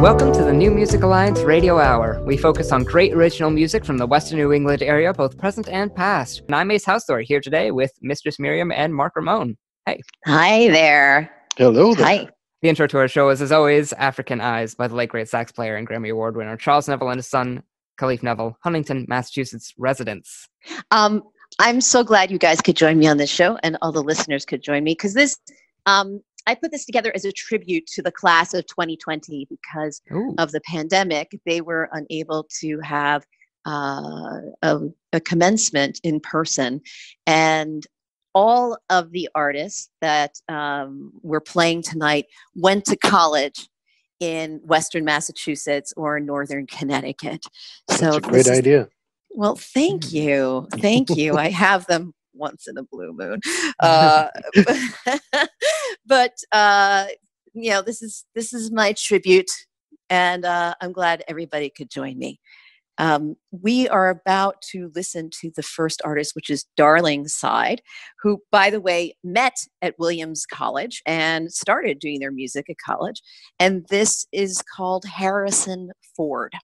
Welcome to the New Music Alliance Radio Hour. We focus on great original music from the Western New England area, both present and past. And I'm Ace Hausthor here today with Mistress Miriam and Mark Ramone. Hey. Hi there. Hello there. Hi. The intro to our show is, as always, African Eyes by the late great sax player and Grammy Award winner Charles Neville and his son, Khalif Neville, Huntington, Massachusetts residents. Um, I'm so glad you guys could join me on this show and all the listeners could join me because this um, I put this together as a tribute to the class of 2020 because Ooh. of the pandemic. They were unable to have uh, a, a commencement in person, and all of the artists that um, were playing tonight went to college in Western Massachusetts or Northern Connecticut. So That's a this great is- idea. well, thank you. Thank you. I have them once in a blue moon. Uh, but uh, you know, this is this is my tribute, and uh, I'm glad everybody could join me. Um, we are about to listen to the first artist, which is Darlingside, who, by the way, met at Williams College and started doing their music at college. And this is called Harrison Ford.